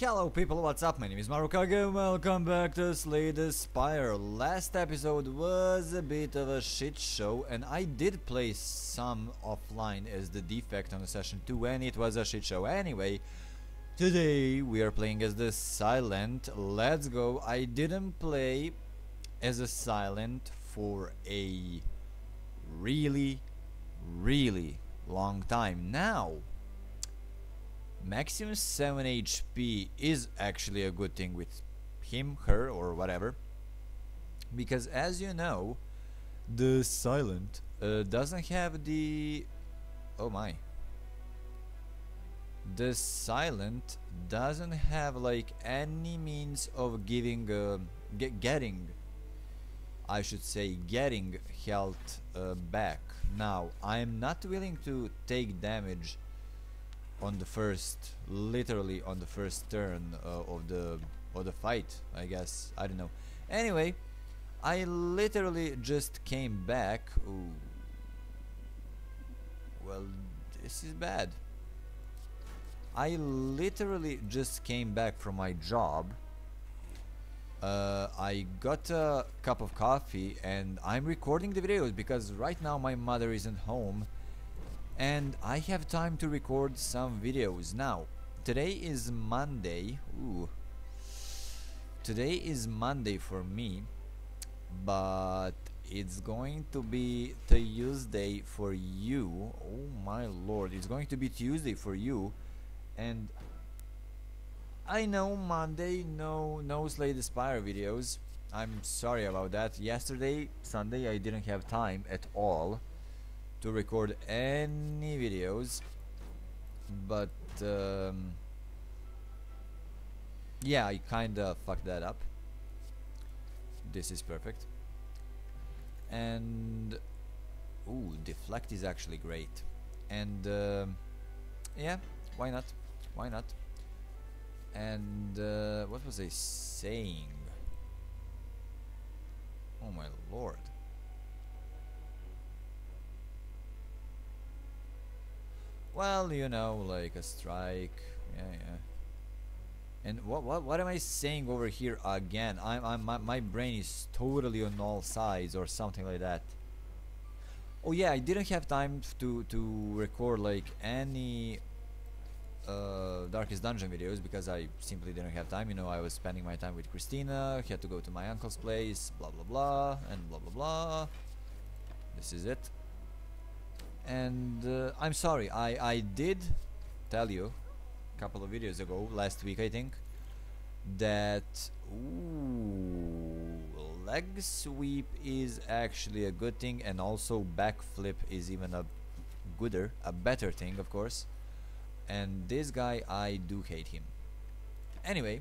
Hello people, what's up? My name is Marukage, welcome back to Slay the Spire. Last episode was a bit of a shit show and I did play some offline as the defect on the session 2 and it was a shit show anyway. Today we are playing as the Silent, let's go. I didn't play as a Silent for a really, really long time. Now, maximum 7 HP is actually a good thing with him, her, or whatever. Because as you know, the Silent uh, doesn't have the... Oh my. The Silent doesn't have like any means of giving... Uh, ge getting... I should say getting health uh, back. Now, I'm not willing to take damage on the first, literally on the first turn uh, of the of the fight. I guess I don't know. Anyway, I literally just came back. Ooh. Well, this is bad. I literally just came back from my job. Uh, I got a cup of coffee and I'm recording the videos because right now my mother isn't home and I have time to record some videos now. Today is Monday. Ooh. today is Monday for me but it's going to be Tuesday for you. Oh my lord it's going to be Tuesday for you. And I know Monday no no Slay the Spire videos. I'm sorry about that. Yesterday Sunday I didn't have time at all to record any videos but um, yeah I kinda fucked that up. This is perfect. And ooh deflect is actually great. And um, yeah why not? Why not? And uh, what was I saying? Oh my lord Well, you know, like a strike. Yeah, yeah. And what what what am I saying over here again? I'm I'm my, my brain is totally on all sides or something like that. Oh yeah, I didn't have time to to record like any uh, Darkest Dungeon videos because I simply didn't have time. You know, I was spending my time with Christina, had to go to my uncle's place, blah blah blah, and blah blah blah. This is it and uh, I'm sorry I, I did tell you a couple of videos ago last week I think that ooh, leg sweep is actually a good thing and also backflip is even a gooder a better thing of course. And this guy I do hate him. Anyway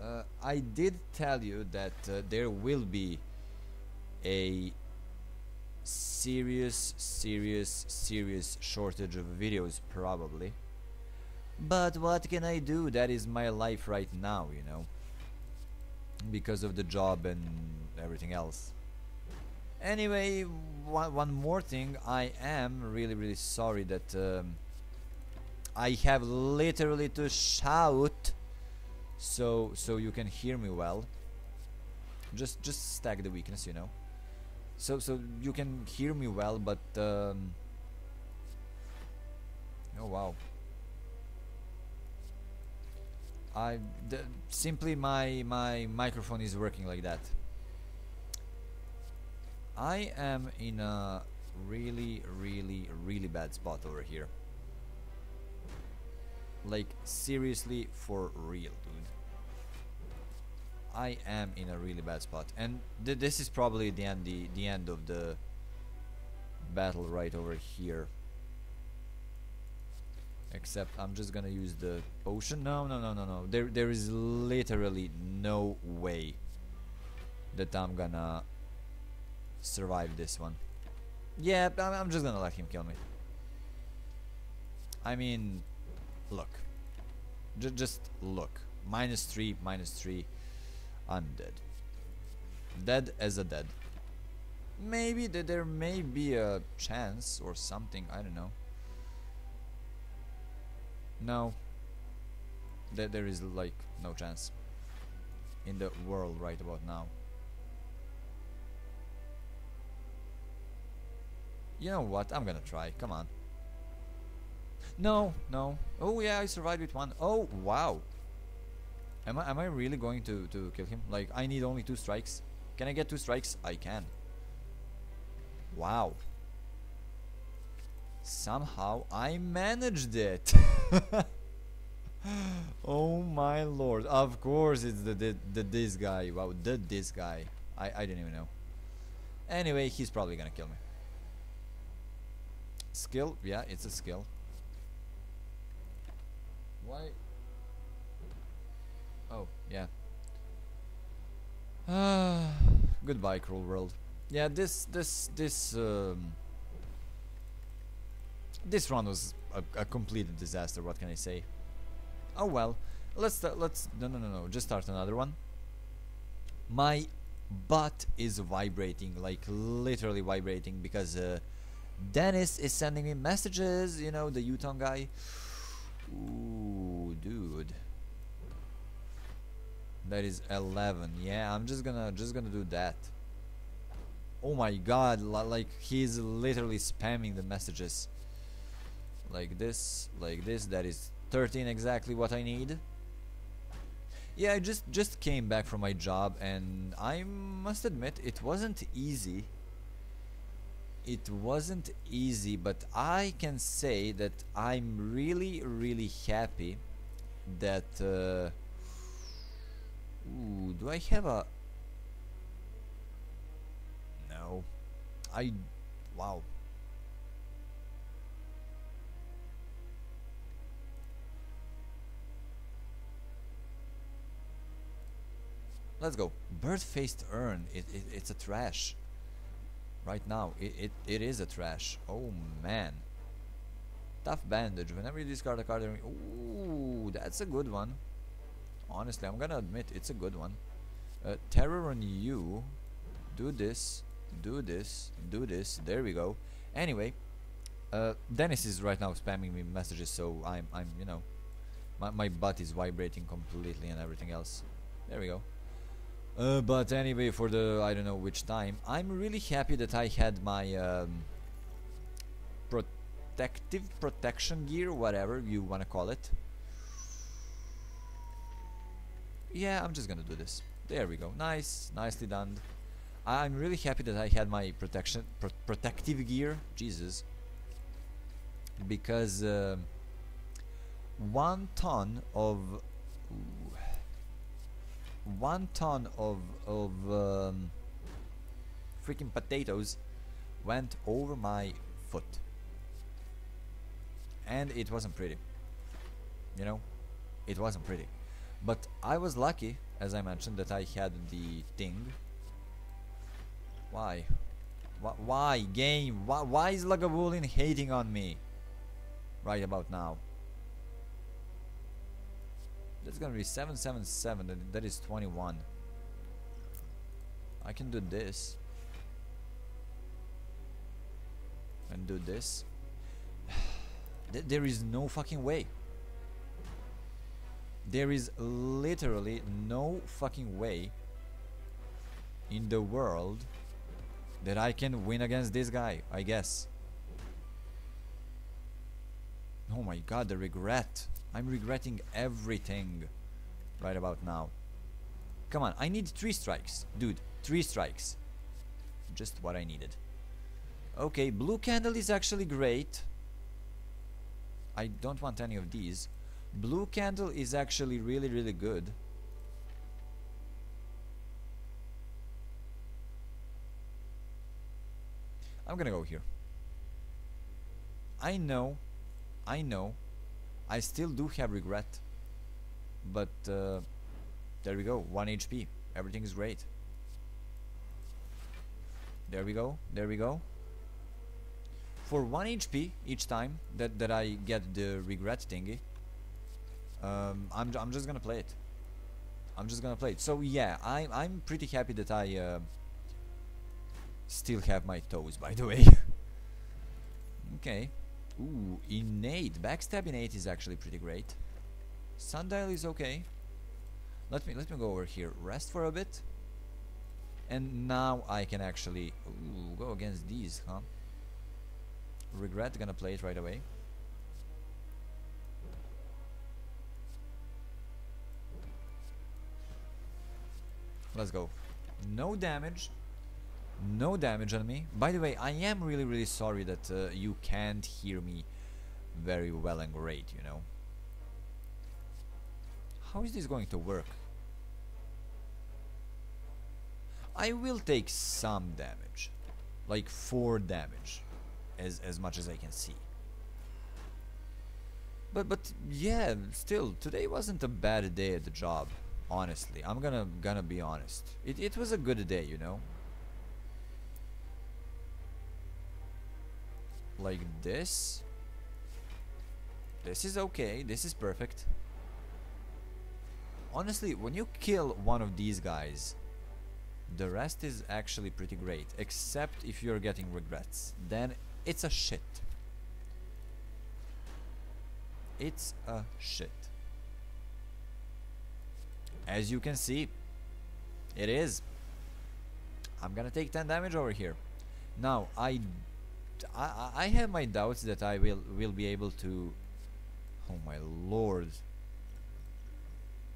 uh, I did tell you that uh, there will be a serious, serious, serious shortage of videos probably. But what can I do? That is my life right now, you know. Because of the job and everything else. Anyway, one, one more thing. I am really, really sorry that um, I have literally to shout so so you can hear me well. Just just stack the weakness, you know so so you can hear me well but um, oh wow. I simply my my microphone is working like that. I am in a really really really bad spot over here. Like seriously for real dude I am in a really bad spot. And th this is probably the end the, the end of the battle right over here. Except I'm just gonna use the potion. No no no no no. There there is literally no way that I'm gonna survive this one. Yeah I'm, just gonna let him kill me. I mean look. J just look. Minus 3 minus 3 undead. Dead Dead as a dead. Maybe that there may be a chance or something, I don't know. No. There, there is like no chance in the world right about now. You know what? I'm gonna try. Come on. No, no. Oh yeah, I survived with one. Oh wow. Am I am I really going to to kill him? Like I need only two strikes. Can I get two strikes? I can. Wow. Somehow I managed it. oh my lord. Of course it's the, the, the this guy. Wow, the this guy. I, I didn't even know. Anyway, he's probably gonna kill me. Skill? Yeah, it's a skill. Why? Yeah. Ah, goodbye, cruel world. Yeah, this, this, this, um, this run was a, a complete disaster. What can I say? Oh well. Let's let's no no no no. Just start another one. My butt is vibrating, like literally vibrating, because uh, Dennis is sending me messages. You know the Utah guy. Ooh, dude. That is 11. Yeah, I'm just gonna just gonna do that. Oh my god, like he's literally spamming the messages. Like this, like this, that is 13 exactly what I need. Yeah, I just just came back from my job and I must admit it wasn't easy. It wasn't easy, but I can say that I'm really really happy that uh, Ooh, do I have a No. I wow. Let's go. Bird-faced urn. It, it, it's a trash. Right now, it, it, it is a trash. Oh man. Tough bandage. Whenever you discard a card, ooh, that's a good one. Honestly, I'm gonna admit it's a good one. Uh, terror on you. Do this. Do this. Do this. There we go. Anyway, uh, Dennis is right now spamming me messages, so I'm, I'm, you know, my my butt is vibrating completely and everything else. There we go. Uh, but anyway, for the I don't know which time, I'm really happy that I had my um, protective protection gear, whatever you wanna call it. Yeah, I'm just gonna do this. There we go. Nice, nicely done. I'm really happy that I had my protection pro protective gear. Jesus, because uh, one ton of one ton of of um, freaking potatoes went over my foot and it wasn't pretty you know it wasn't pretty but I was lucky as I mentioned that I had the thing why Wh why game why, why is Lagavulin hating on me right about now that's gonna be 777, that, that is 21. I can do this. And do this. There is no fucking way. There is literally no fucking way in the world that I can win against this guy, I guess. Oh my god, the regret. I'm regretting everything right about now. Come on, I need three strikes. Dude, three strikes. Just what I needed. Okay, blue candle is actually great. I don't want any of these. Blue candle is actually really, really good. I'm gonna go here. I know, I know I still do have regret. But uh, there we go, 1 HP. Everything is great. There we go, there we go. For 1 HP each time that, that I get the regret thingy, um, I'm, I'm just gonna play it. I'm just gonna play it. So yeah, I'm, I'm pretty happy that I uh, still have my toes, by the way. okay. Ooh, innate. Backstab innate is actually pretty great. Sundial is okay. Let me let me go over here. Rest for a bit. And now I can actually ooh, go against these, huh? Regret gonna play it right away. Let's go. No damage. No damage on me. By the way, I am really really sorry that uh, you can't hear me very well and great, you know. How is this going to work? I will take some damage. Like 4 damage. As, as much as I can see. But but yeah, still, today wasn't a bad day at the job. Honestly, I'm gonna gonna be honest. It it was a good day, you know. Like this. This is okay. This is perfect. Honestly, when you kill one of these guys, the rest is actually pretty great, except if you're getting regrets. Then it's a shit. It's a shit. As you can see, it is. I'm gonna take 10 damage over here. Now, I, I, I have my doubts that I will, will be able to... Oh my lord.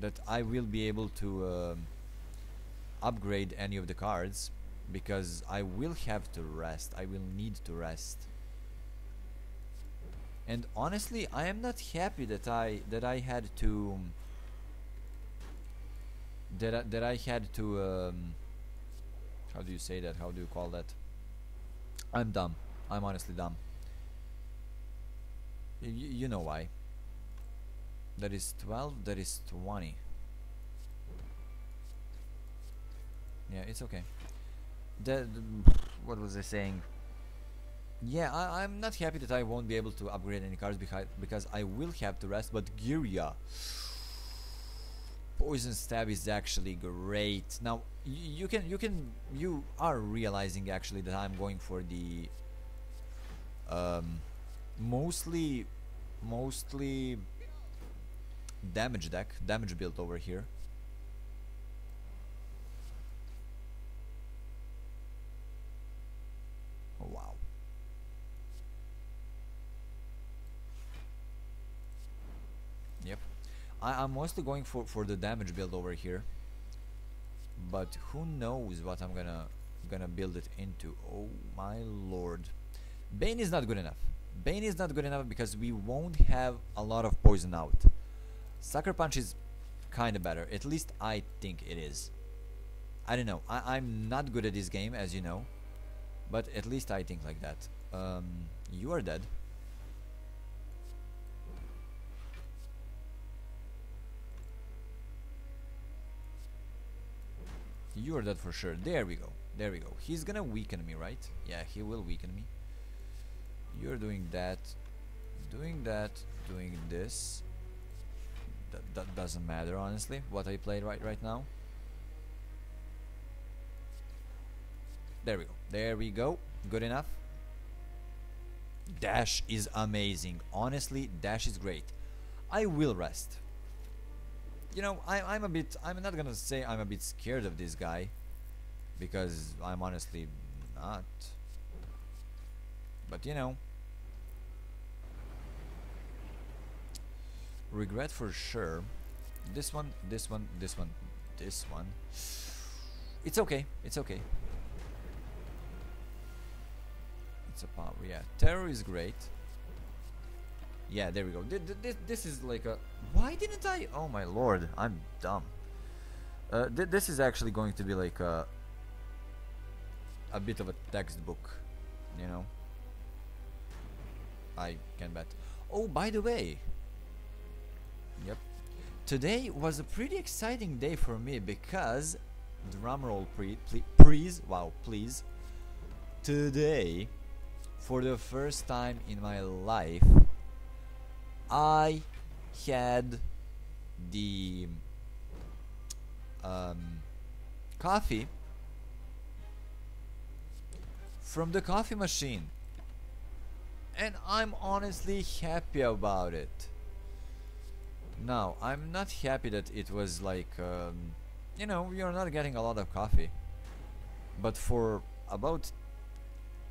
That I will be able to um, upgrade any of the cards because I will have to rest. I will need to rest. And honestly, I am not happy that I that I had to that I, that I had to um, how do you say that? How do you call that? I'm dumb. I'm honestly dumb. Y you know why. That is 12, that is 20. Yeah, it's okay. The what was I saying? Yeah, I, I'm not happy that I won't be able to upgrade any cards because because I will have to rest. But Girya, Poison Stab is actually great. Now you can you can you are realizing actually that I'm going for the um, mostly mostly damage deck, damage build over here. Oh, wow. Yep. I, am mostly going for, for the damage build over here. But who knows what I'm gonna gonna build it into. Oh my lord. Bane is not good enough. Bane is not good enough because we won't have a lot of poison out. Sucker Punch is kinda better. At least I think it is. I don't know. I I'm not good at this game, as you know. But at least I think like that. Um, you are dead. You are dead for sure. There we go. There we go. He's gonna weaken me, right? Yeah, he will weaken me. You're doing that. Doing that. Doing this. That, that doesn't matter, honestly, what I played right right now. There we go. There we go. Good enough. Dash is amazing. Honestly, Dash is great. I will rest. You know, I, I'm a bit... I'm not gonna say I'm a bit scared of this guy. Because I'm honestly not. But you know. Regret for sure. This one, this one, this one, this one. It's okay. It's okay. It's a power, yeah. Terror is great. Yeah, there we go. This, this is like a... Why didn't I... Oh my lord, I'm dumb. Uh, th this is actually going to be like a... A bit of a textbook, you know? I can bet. Oh, by the way. Yep. Today was a pretty exciting day for me because... Drumroll, please. Wow, please. Today for the first time in my life I had the um, coffee from the coffee machine and I'm honestly happy about it Now, I'm not happy that it was like, um, you know, you're not getting a lot of coffee. But for about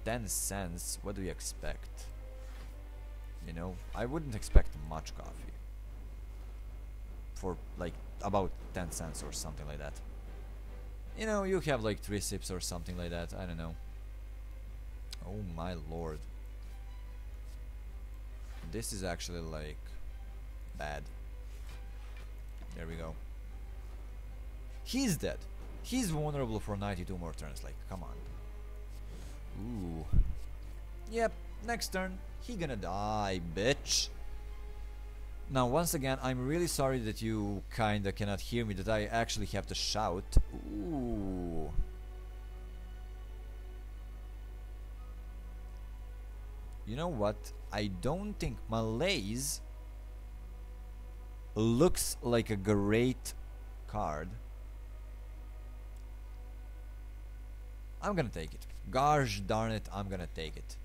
10 cents, what do you expect? You know, I wouldn't expect much coffee. For like about 10 cents or something like that. You know, you have like 3 sips or something like that, I don't know. Oh my lord. This is actually like bad. There we go. He's dead. He's vulnerable for 92 more turns, like, come on. Ooh. Yep, next turn, he gonna die, bitch. Now, once again, I'm really sorry that you kinda cannot hear me, that I actually have to shout. Ooh. You know what? I don't think Malaise looks like a great card. I'm gonna take it. Gosh darn it, I'm gonna take it.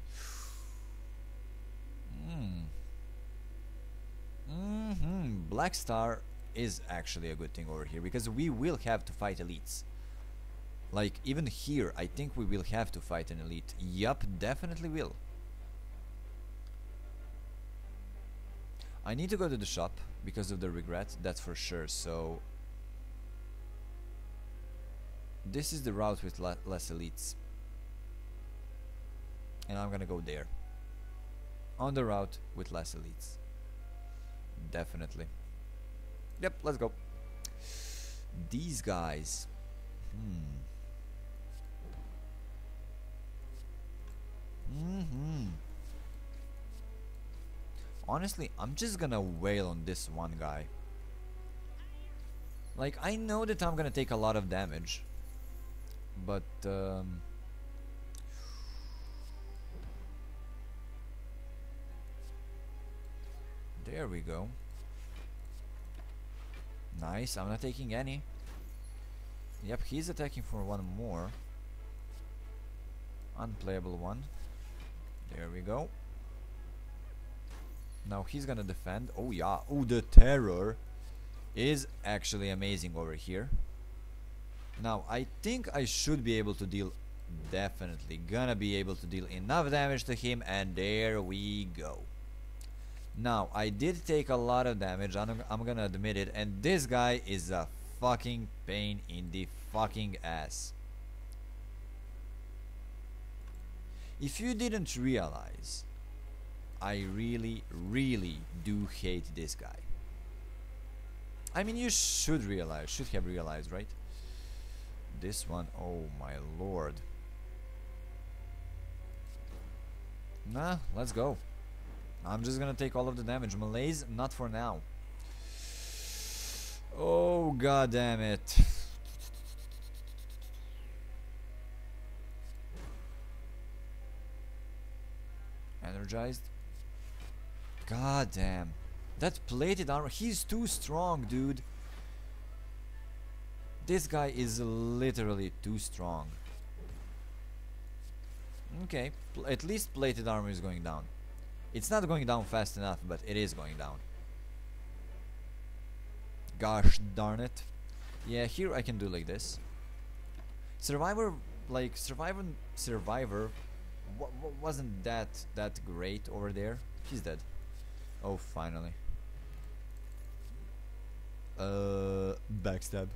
Hmm. Mm hmm Black Star is actually a good thing over here because we will have to fight elites. Like, even here, I think we will have to fight an elite. Yup, definitely will. I need to go to the shop because of the regret, that's for sure, so... This is the route with le less elites. And I'm gonna go there. On the route with less elites. Definitely. Yep, let's go. These guys. Hmm. Mm-hmm. Honestly, I'm just gonna wail on this one guy. Like, I know that I'm gonna take a lot of damage. But, um... There we go. Nice, I'm not taking any. Yep, he's attacking for one more. Unplayable one. There we go. Now he's gonna defend. Oh yeah. Oh, the terror is actually amazing over here. Now I think I should be able to deal definitely gonna be able to deal enough damage to him and there we go. Now I did take a lot of damage I'm, I'm gonna admit it and this guy is a fucking pain in the fucking ass. If you didn't realize I really, really do hate this guy. I mean, you should realize, should have realized, right? This one, oh my lord. Nah, let's go. I'm just gonna take all of the damage. Malaise, not for now. Oh, god damn it. Energized. God damn. That plated armor, he's too strong, dude. This guy is literally too strong. Okay, at least plated armor is going down. It's not going down fast enough, but it is going down. Gosh darn it. Yeah, here I can do like this. Survivor, like, Survivor, Survivor wasn't that, that great over there. He's dead. Oh, finally. Uh, backstab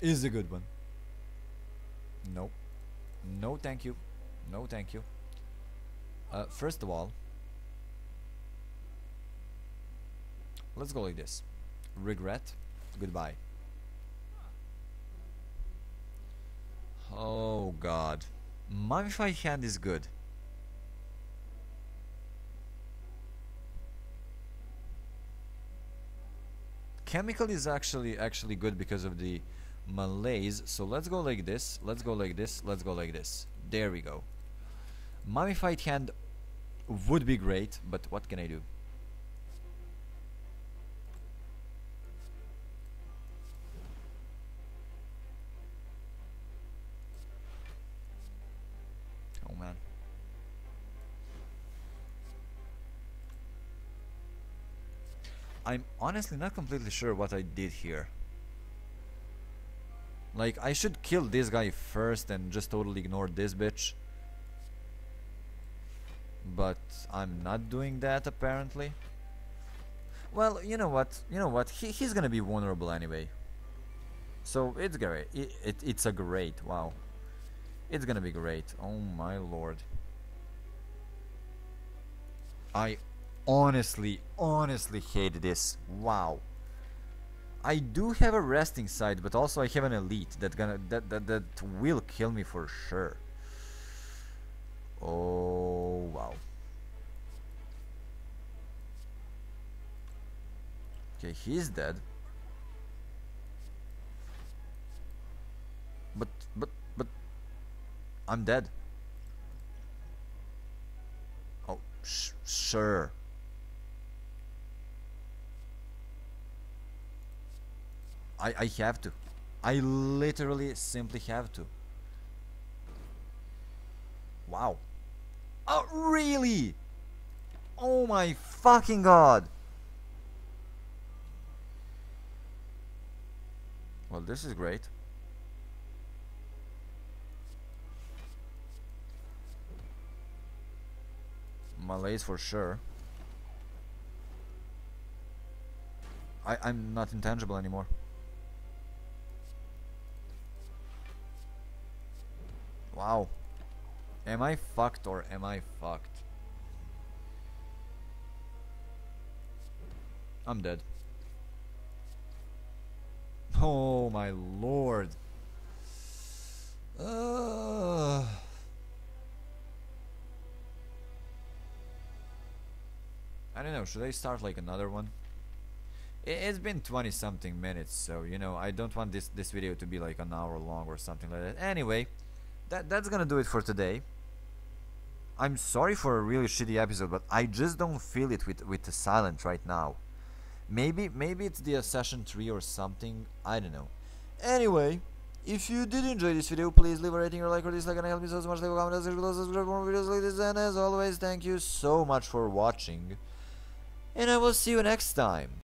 is a good one. Nope. No, thank you. No, thank you. Uh, first of all, let's go like this. Regret. Goodbye. Oh god. Mummified hand is good. chemical is actually actually good because of the malaise so let's go like this let's go like this let's go like this there we go mummified hand would be great but what can I do I'm honestly not completely sure what I did here. Like, I should kill this guy first and just totally ignore this bitch. But I'm not doing that apparently. Well, you know what? You know what? He, he's gonna be vulnerable anyway. So it's great. It, it, it's a great. Wow. It's gonna be great. Oh my lord. I honestly, honestly hate this. Wow. I do have a resting side, but also I have an elite that gonna that that, that will kill me for sure. Oh wow. Okay, he's dead. But but but I'm dead. Oh, sure. I, I have to. I literally simply have to. Wow. Oh, really? Oh my fucking god. Well, this is great. Malaise for sure. I, I'm not intangible anymore. Wow. Am I fucked or am I fucked? I'm dead. Oh my lord. Uh. I don't know, should I start like another one? It's been 20 something minutes, so you know, I don't want this, this video to be like an hour long or something like that. Anyway, that, that's gonna do it for today. I'm sorry for a really shitty episode, but I just don't feel it with, with the silent right now. Maybe maybe it's the session 3 or something, I don't know. Anyway, if you did enjoy this video, please leave a rating or like or dislike and help me so much. Leave a comment, subscribe for more videos like this, and as always, thank you so much for watching. And I will see you next time.